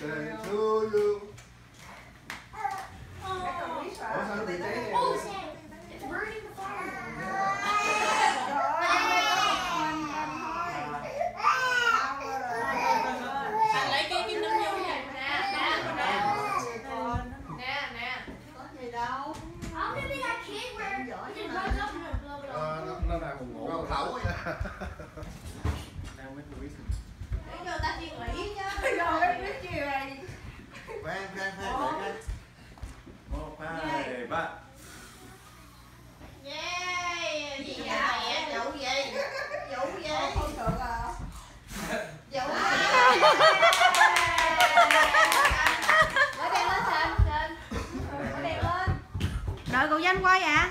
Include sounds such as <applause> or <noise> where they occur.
birthday to you. sao nó bị cháy vậy? It's burning the fire. Anh lấy cái kim nấm vô vậy nè, nè, nè, <laughs> Khoan, khoan, khoan, cái một hai ba Yeah, gì vậy? Dạ. Vụ gì? Vụ gì? Không được à Vụ? Mở đèn lên xem, xem. Mở đèn lên. Đợi cậu danh quay à